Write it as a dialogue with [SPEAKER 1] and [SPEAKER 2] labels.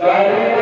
[SPEAKER 1] Sarei